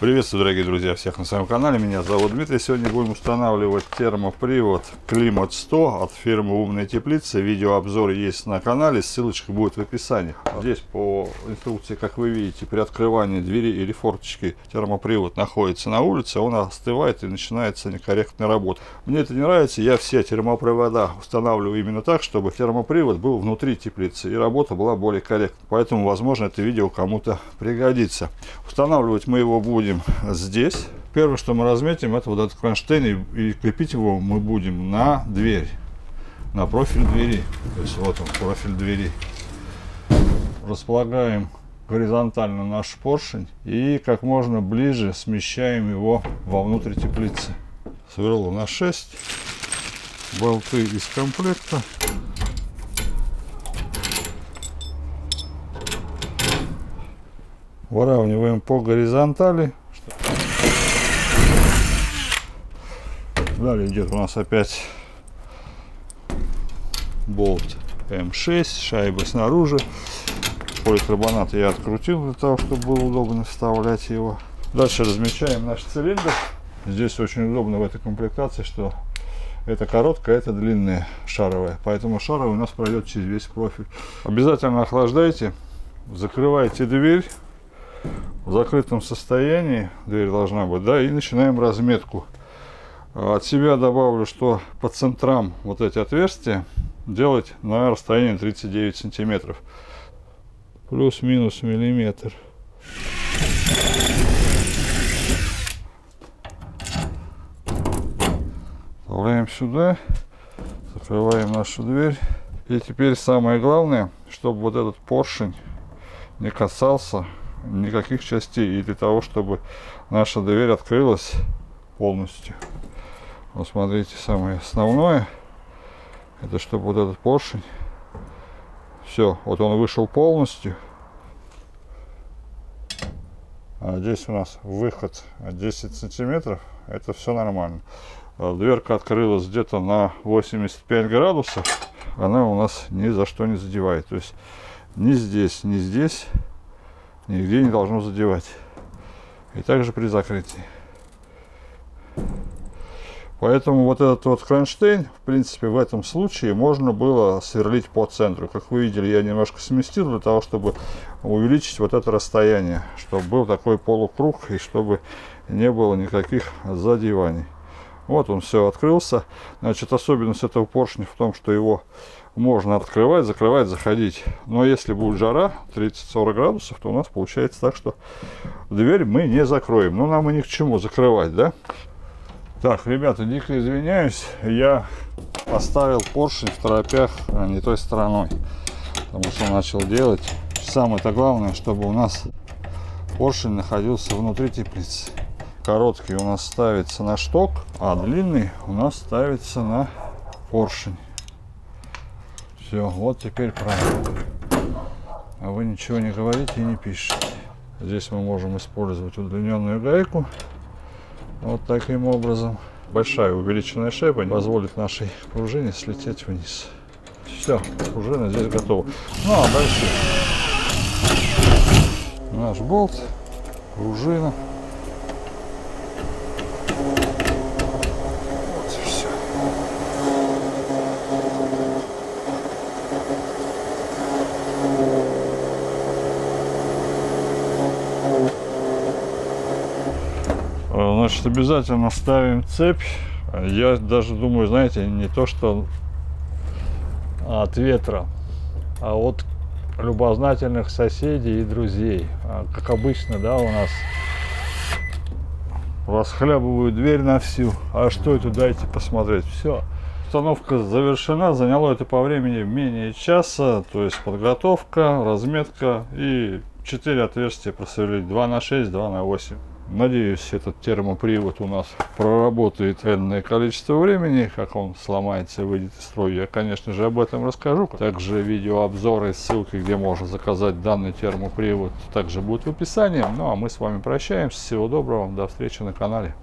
Приветствую, дорогие друзья, всех на своем канале. Меня зовут Дмитрий. Сегодня будем устанавливать термопривод Климат 100 от фирмы Умная Теплица. Видеообзор есть на канале, ссылочка будет в описании. Здесь по инструкции, как вы видите, при открывании двери или форточки термопривод находится на улице, он остывает и начинается некорректная работа. Мне это не нравится, я все термопривода устанавливаю именно так, чтобы термопривод был внутри теплицы и работа была более корректной. Поэтому, возможно, это видео кому-то пригодится. Устанавливать мы его будем будем здесь. Первое, что мы разметим, это вот этот кронштейн, и, крепить его мы будем на дверь, на профиль двери. То есть вот он, профиль двери. Располагаем горизонтально наш поршень и как можно ближе смещаем его вовнутрь теплицы. Сверло на 6, болты из комплекта. Выравниваем по горизонтали. Далее идет у нас опять болт М6, шайба снаружи. Поликарбонат я открутил для того, чтобы было удобно вставлять его. Дальше размечаем наш цилиндр. Здесь очень удобно в этой комплектации, что это короткая, это длинная шаровая. Поэтому шаровая у нас пройдет через весь профиль. Обязательно охлаждайте, закрывайте дверь в закрытом состоянии, дверь должна быть, да, и начинаем разметку. От себя добавлю, что по центрам вот эти отверстия делать на расстоянии 39 сантиметров. Плюс-минус миллиметр. Вставляем сюда, закрываем нашу дверь. И теперь самое главное, чтобы вот этот поршень не касался никаких частей. И для того, чтобы наша дверь открылась полностью. Вот смотрите, самое основное, это чтобы вот этот поршень, все, вот он вышел полностью. А здесь у нас выход 10 сантиметров, это все нормально. А дверка открылась где-то на 85 градусов, она у нас ни за что не задевает. То есть ни здесь, ни здесь нигде не должно задевать. И также при закрытии. Поэтому вот этот вот кронштейн, в принципе, в этом случае можно было сверлить по центру. Как вы видели, я немножко сместил для того, чтобы увеличить вот это расстояние, чтобы был такой полукруг и чтобы не было никаких задеваний. Вот он все открылся. Значит, особенность этого поршня в том, что его можно открывать, закрывать, заходить. Но если будет жара 30-40 градусов, то у нас получается так, что дверь мы не закроем. Но нам и ни к чему закрывать, да? Так, ребята, дико извиняюсь, я поставил поршень в торопях а не той стороной, потому что начал делать. Самое-то главное, чтобы у нас поршень находился внутри теплицы. Короткий у нас ставится на шток, а длинный у нас ставится на поршень. Все, вот теперь правильно. А вы ничего не говорите и не пишете. Здесь мы можем использовать удлиненную гайку вот таким образом. Большая увеличенная шайба позволит нашей пружине слететь вниз. Все, пружина здесь готова. Ну а дальше наш болт, пружина. Значит, обязательно ставим цепь. Я даже думаю, знаете, не то что от ветра, а от любознательных соседей и друзей. А, как обычно, да, у нас расхлябывают дверь на всю. А что это, дайте посмотреть. Все. Установка завершена. Заняло это по времени менее часа. То есть подготовка, разметка и 4 отверстия просверлить. 2 на 6, 2 на 8. Надеюсь, этот термопривод у нас проработает энное количество времени. Как он сломается и выйдет из строя, я, конечно же, об этом расскажу. Также видеообзоры, ссылки, где можно заказать данный термопривод, также будут в описании. Ну, а мы с вами прощаемся. Всего доброго, до встречи на канале.